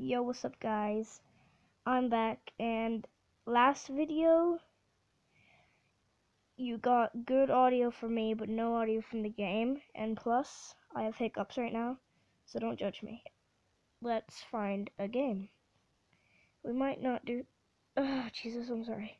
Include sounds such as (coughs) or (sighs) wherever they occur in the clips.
Yo, what's up guys? I'm back and last video you got good audio from me but no audio from the game and plus I have hiccups right now so don't judge me. Let's find a game. We might not do (sighs) Oh Jesus, I'm sorry.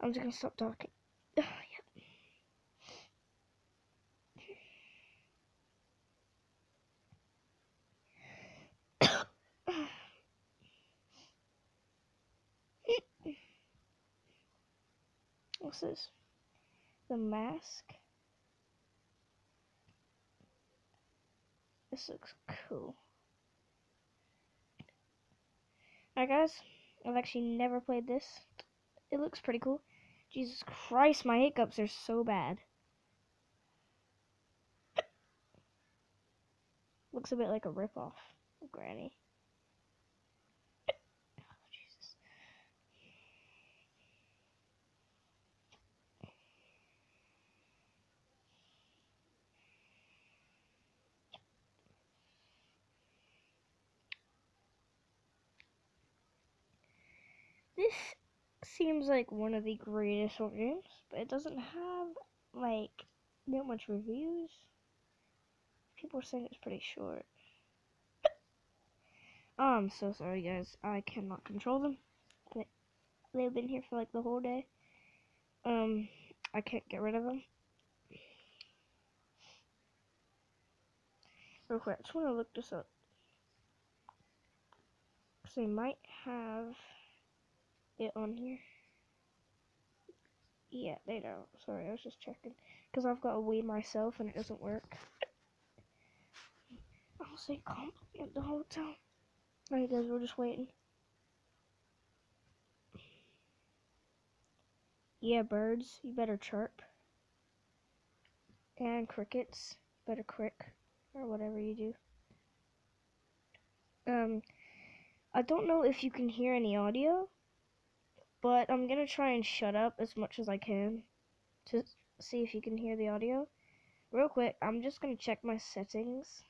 I'm just gonna stop talking. (sighs) What's this? The mask? This looks cool. Alright guys, I've actually never played this. It looks pretty cool. Jesus Christ, my hiccups are so bad. (coughs) Looks a bit like a ripoff of Granny. Oh, Jesus. This seems like one of the greatest horror games, but it doesn't have like that much reviews. People are saying it's pretty short. (coughs) I'm so sorry guys, I cannot control them. They, they've been here for like the whole day. Um, I can't get rid of them. Real quick, I just want to look this up. Because they might have it on here. Yeah, they don't. Sorry, I was just checking. Because I've got a Wii myself and it doesn't work. I'll say compliment the whole. Alright guys, we're just waiting. Yeah, birds, you better chirp. And crickets, better crick. Or whatever you do. Um, I don't know if you can hear any audio. But I'm gonna try and shut up as much as I can. To see if you can hear the audio. Real quick, I'm just gonna check my settings.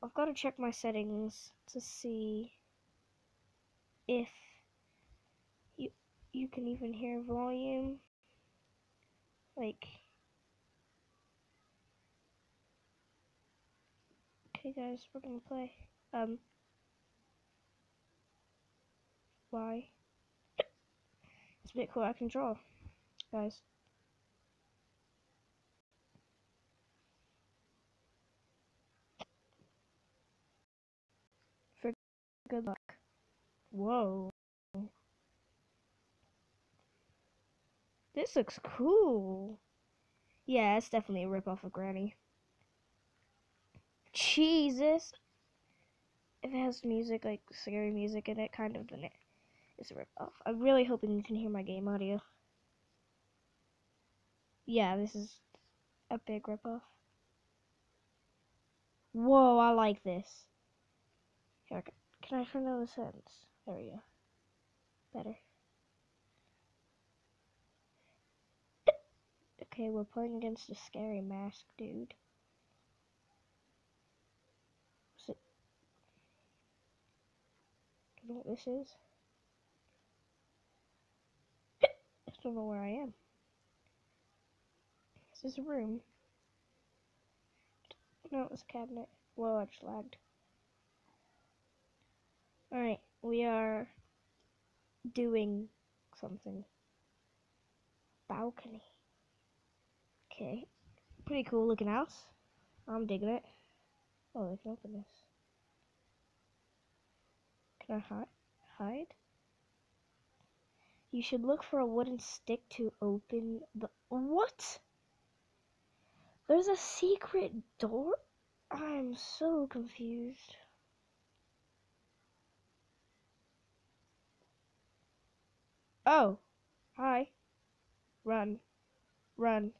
I've got to check my settings to see if you you can even hear volume. Like Okay guys, we're gonna play. Um why? It's a bit cool I can draw, guys. For Good luck. Whoa. This looks cool. Yeah, it's definitely a ripoff of Granny. Jesus. If it has music, like scary music in it, kind of, then it is. I'm really hoping you can hear my game audio. Yeah, this is a big ripoff. Whoa, I like this. Here, can I turn on the settings? There we go. Better. (laughs) Okay, we're playing against a scary mask dude. Do you know what this is? I don't know where I am. This Is a room? No, it's a cabinet. Whoa, I just lagged. Alright, we are doing something. Balcony. Okay. Pretty cool looking house. I'm digging it. Oh, I can open this. Can I hi hide? You should look for a wooden stick to open the- What? There's a secret door? I'm so confused. Oh, hi. Run. Run.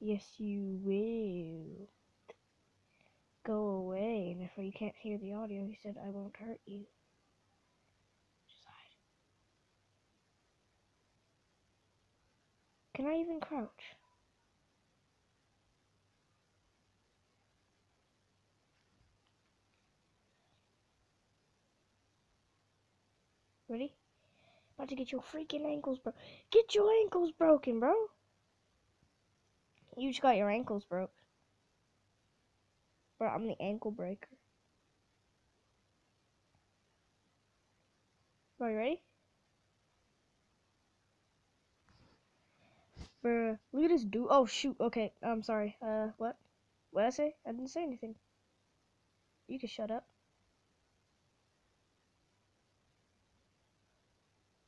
Yes, you will. Go away, and if you can't hear the audio, he said, I won't hurt you. Can I even crouch? Ready? About to get your freaking ankles broke. Get your ankles broken, bro. You just got your ankles broke. Bro, I'm the ankle breaker. Bro, you ready? Bruh, look at this dude. Oh, shoot. Okay, I'm sorry. Uh, what? What I say? I didn't say anything. You can shut up.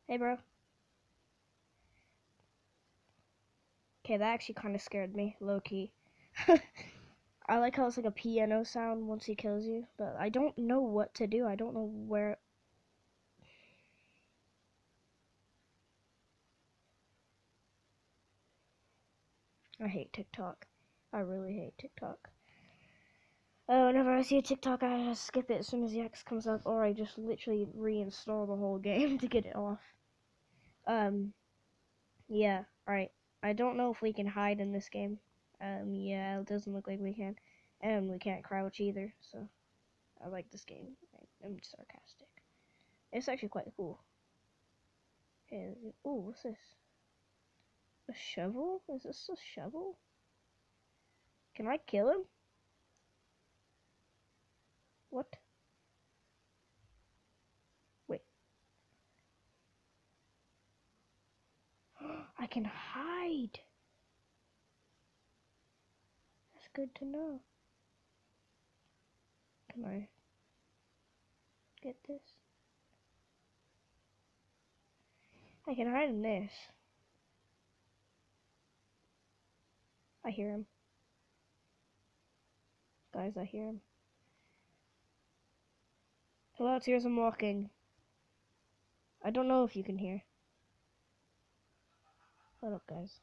Hey, bro. Okay, that actually kind of scared me, low key. (laughs) I like how it's like a piano sound once he kills you, but I don't know what to do. I don't know where. I hate TikTok. I really hate TikTok. Oh, whenever I see a TikTok, I just skip it as soon as the X comes up, or I just literally reinstall the whole (laughs) game to get it off. Um, yeah, alright. I don't know if we can hide in this game. Um, yeah, it doesn't look like we can. And we can't crouch either, so I like this game. I'm sarcastic. It's actually quite cool. Okay, ooh, what's this? A shovel? Is this a shovel? Can I kill him? What? Wait. (gasps) I can hide. That's good to know. Can I get this? I can hide in this. I hear him. Guys, I hear him. Hello, Tears, I'm walking. I don't know if you can hear. What up, guys?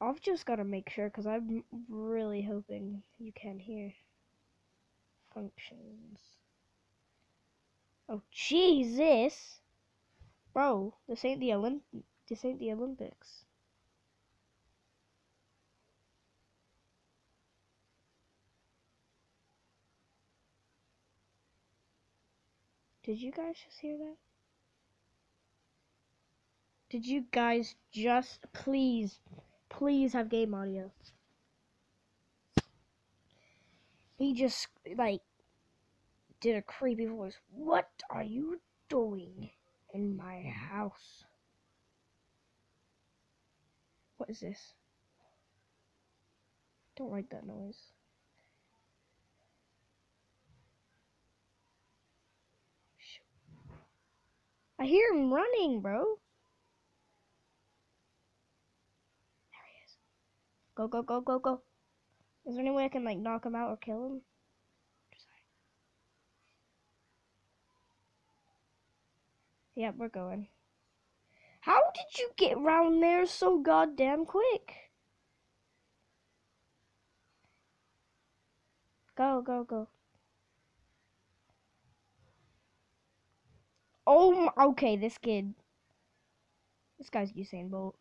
I've just got to make sure, because I'm really hoping you can hear. Functions. Oh, Jesus! Bro, this ain't the Olymp this ain't the Olympics. Did you guys just hear that? Did you guys just please, please have game audio? He just, like, did a creepy voice. What are you doing in my house? What is this? Don't like that noise. I hear him running, bro. There he is. Go, go, go, go, go. Is there any way I can, like, knock him out or kill him? Yep, we're going. How did you get around there so goddamn quick? Go, go, go. Oh, okay, this kid. This guy's Usain Bolt.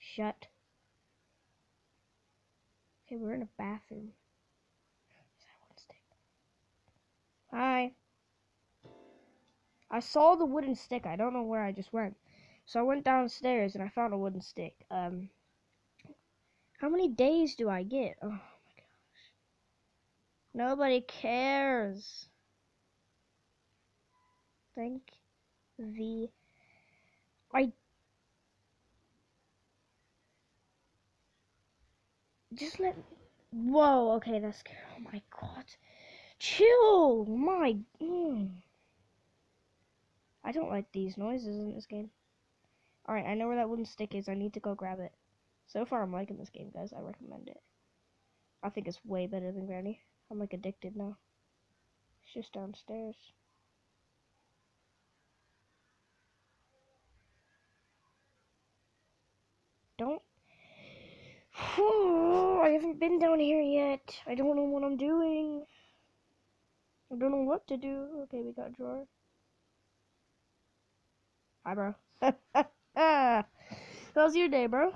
Shut. Okay, we're in a bathroom. Hi. I saw the wooden stick. I don't know where I just went. So I went downstairs and I found a wooden stick. Um, how many days do I get? Oh. Nobody cares. Thank the I just let whoa okay that's oh my god. Chill my mm. I don't like these noises in this game. Alright I know where that wooden stick is. I need to go grab it. So far I'm liking this game guys. I recommend it. I think it's way better than Granny I'm like addicted now. It's just downstairs. Don't. (sighs) I haven't been down here yet. I don't know what I'm doing. I don't know what to do. Okay, we got a drawer. Hi, bro. (laughs) How's your day, bro?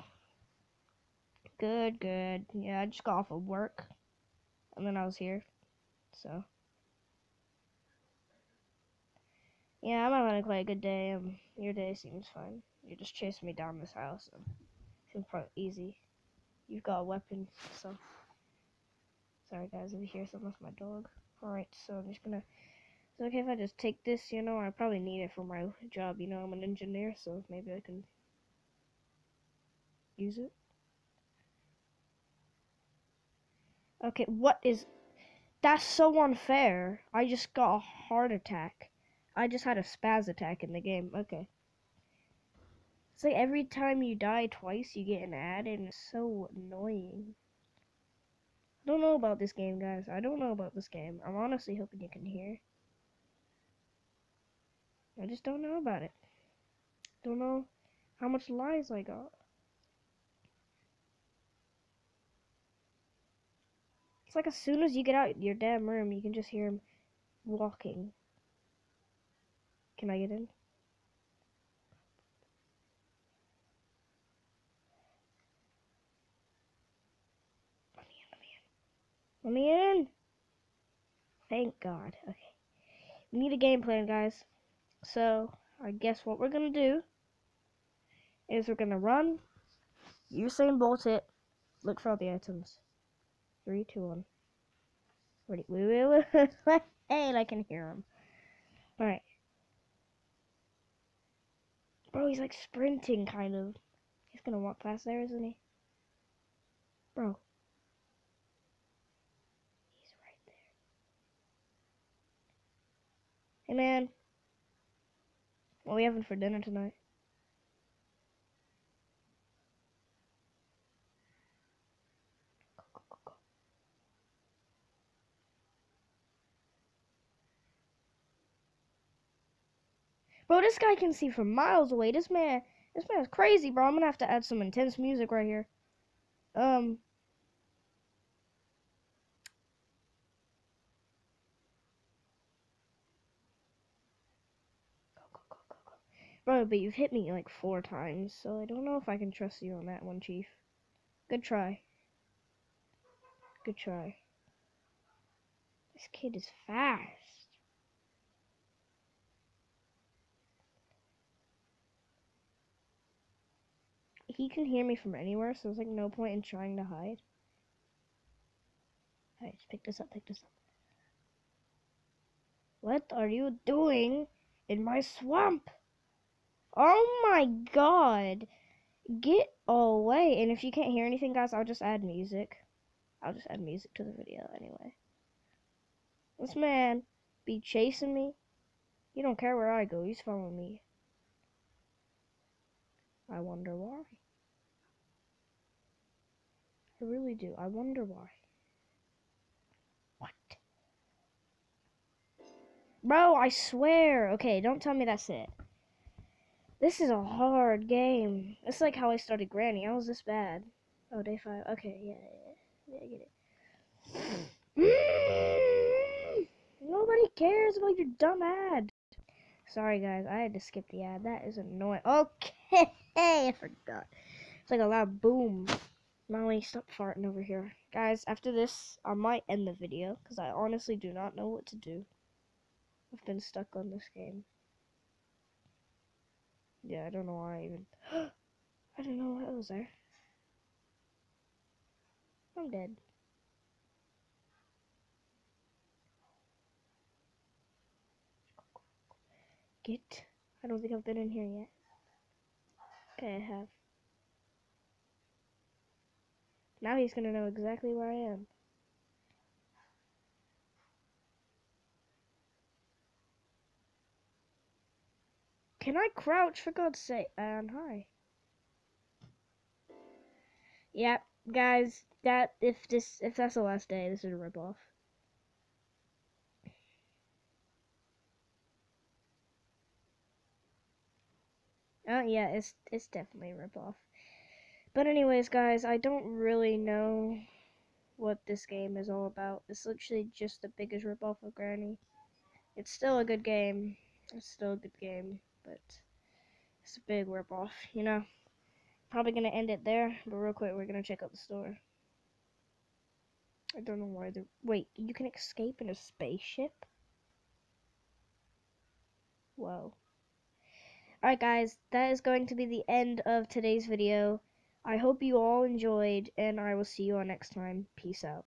Good, good. Yeah, I just got off of work and then I was here. So yeah, I'm having quite a good day. Um, your day seems fine. You're just chasing me down this house. Um, seems quite easy. You've got a weapon, so sorry guys if you hear something with my dog. All right, so I'm just gonna. It's okay if I just take this. You know, I probably need it for my job. You know, I'm an engineer, so maybe I can use it. Okay, what is. That's so unfair. I just got a heart attack. I just had a spaz attack in the game. Okay. It's like every time you die twice, you get an ad, and it's so annoying. I don't know about this game, guys. I don't know about this game. I'm honestly hoping you can hear. I just don't know about it. Don't know how much lies I got. It's like as soon as you get out your damn room, you can just hear him walking. Can I get in? Let me in! Thank God. Okay. We need a game plan, guys. So, I guess what we're gonna do is we're gonna run, Usain Bolt it, look for all the items. Three, two, one. Ready? Wait, wait, wait, wait. (laughs) and I can hear him. Alright. Bro, he's like sprinting, kind of. He's gonna walk past there, isn't he? Bro. He's right there. Hey, man. What are we having for dinner tonight? Bro, this guy can see from miles away. This man, this man's crazy, bro. I'm gonna have to add some intense music right here. Um. Go, go, go, go, go. Bro, but you've hit me like four times, so I don't know if I can trust you on that one, Chief. Good try. Good try. This kid is fast. He can hear me from anywhere, so there's like no point in trying to hide. Alright, pick this up, pick this up. What are you doing in my swamp? Oh my god! Get away! And if you can't hear anything, guys, I'll just add music. I'll just add music to the video anyway. This man be chasing me. He don't care where I go. He's following me. I wonder why. I really do. I wonder why. What? Bro, I swear. Okay, don't tell me that's it. This is a hard game. It's like how I started Granny. How was this bad? Oh, day five. Okay, yeah, yeah, yeah, I get it. Mm. Nobody cares about your dumb ad. Sorry, guys. I had to skip the ad. That is annoying. Okay, (laughs) I forgot. It's like a loud boom. Molly, stop farting over here. Guys, after this, I might end the video because I honestly do not know what to do. I've been stuck on this game. Yeah, I don't know why I even. (gasps) I don't know what was there. I'm dead. Get. I don't think I've been in here yet. Okay, I have. Now he's gonna know exactly where I am. Can I crouch for God's sake? And hi. Yep, guys, that if this if that's the last day, this is a ripoff. Oh yeah, it's it's definitely a ripoff. But anyways, guys, I don't really know what this game is all about. It's literally just the biggest ripoff of Granny. It's still a good game. It's still a good game, but it's a big ripoff, you know. Probably gonna end it there, but real quick, we're gonna check out the store. I don't know why the wait. You can escape in a spaceship. Whoa. Alright guys, that is going to be the end of today's video. I hope you all enjoyed, and I will see you all next time. Peace out.